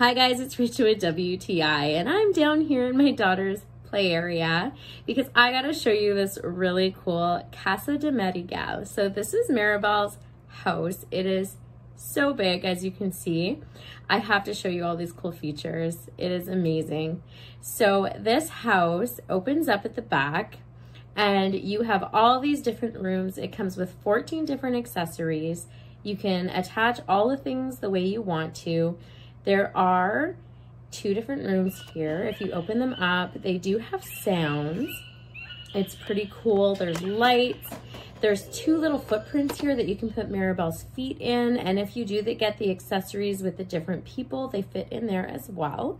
Hi guys, it's Rachel with WTI and I'm down here in my daughter's play area because I gotta show you this really cool Casa de Madrigal. So this is Mirabel's house. It is so big as you can see. I have to show you all these cool features. It is amazing. So this house opens up at the back and you have all these different rooms. It comes with 14 different accessories. You can attach all the things the way you want to. There are two different rooms here. If you open them up, they do have sounds. It's pretty cool. There's lights. There's two little footprints here that you can put Mirabel's feet in. And if you do get the accessories with the different people, they fit in there as well.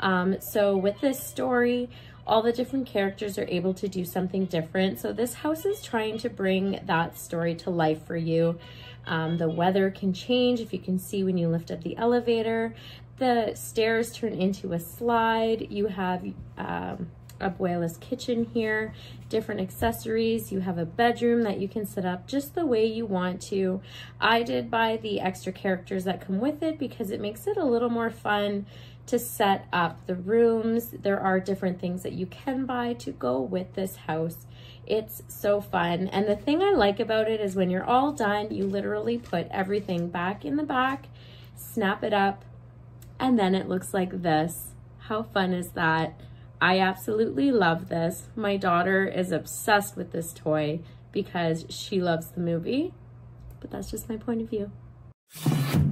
Um, so with this story, all the different characters are able to do something different. So this house is trying to bring that story to life for you. Um, the weather can change if you can see when you lift up the elevator. The stairs turn into a slide. You have um, Abuela's kitchen here, different accessories. You have a bedroom that you can set up just the way you want to. I did buy the extra characters that come with it because it makes it a little more fun to set up the rooms. There are different things that you can buy to go with this house. It's so fun. And the thing I like about it is when you're all done, you literally put everything back in the back, snap it up, and then it looks like this. How fun is that? I absolutely love this. My daughter is obsessed with this toy because she loves the movie, but that's just my point of view.